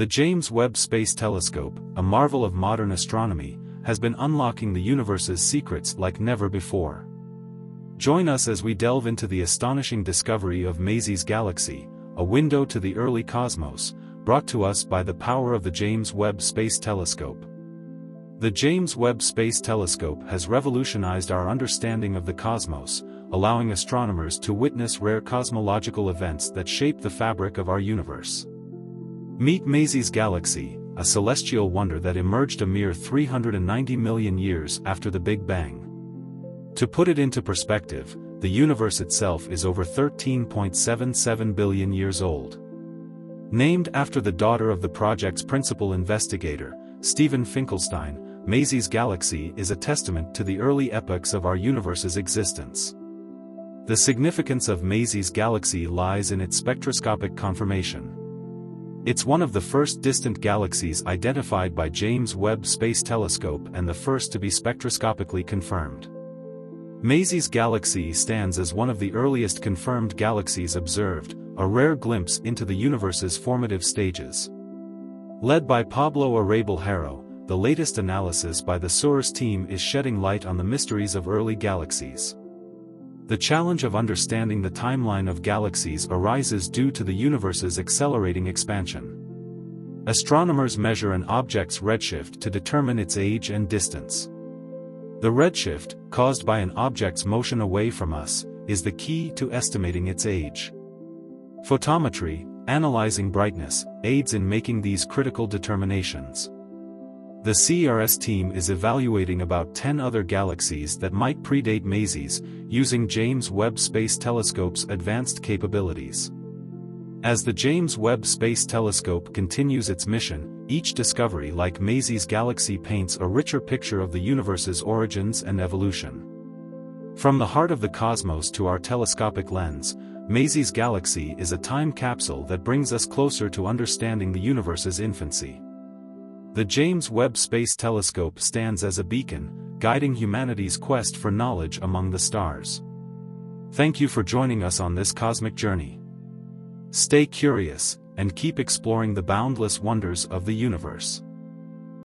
The James Webb Space Telescope, a marvel of modern astronomy, has been unlocking the universe's secrets like never before. Join us as we delve into the astonishing discovery of Maisie's Galaxy, a window to the early cosmos, brought to us by the power of the James Webb Space Telescope. The James Webb Space Telescope has revolutionized our understanding of the cosmos, allowing astronomers to witness rare cosmological events that shape the fabric of our universe. Meet Maisie's Galaxy, a celestial wonder that emerged a mere 390 million years after the Big Bang. To put it into perspective, the universe itself is over 13.77 billion years old. Named after the daughter of the project's principal investigator, Steven Finkelstein, Maisie's galaxy is a testament to the early epochs of our universe's existence. The significance of Maisie's galaxy lies in its spectroscopic conformation. It's one of the first distant galaxies identified by James Webb Space Telescope and the first to be spectroscopically confirmed. Maisie's galaxy stands as one of the earliest confirmed galaxies observed, a rare glimpse into the universe's formative stages. Led by Pablo Arrabal Haro, the latest analysis by the CEERS team is shedding light on the mysteries of early galaxies. The challenge of understanding the timeline of galaxies arises due to the universe's accelerating expansion. Astronomers measure an object's redshift to determine its age and distance. The redshift, caused by an object's motion away from us, is the key to estimating its age. Photometry, analyzing brightness, aids in making these critical determinations. The CEERS team is evaluating about 10 other galaxies that might predate Maisie's, using James Webb Space Telescope's advanced capabilities. As the James Webb Space Telescope continues its mission, each discovery like Maisie's galaxy paints a richer picture of the universe's origins and evolution. From the heart of the cosmos to our telescopic lens, Maisie's galaxy is a time capsule that brings us closer to understanding the universe's infancy. The James Webb Space Telescope stands as a beacon, guiding humanity's quest for knowledge among the stars. Thank you for joining us on this cosmic journey. Stay curious, and keep exploring the boundless wonders of the universe.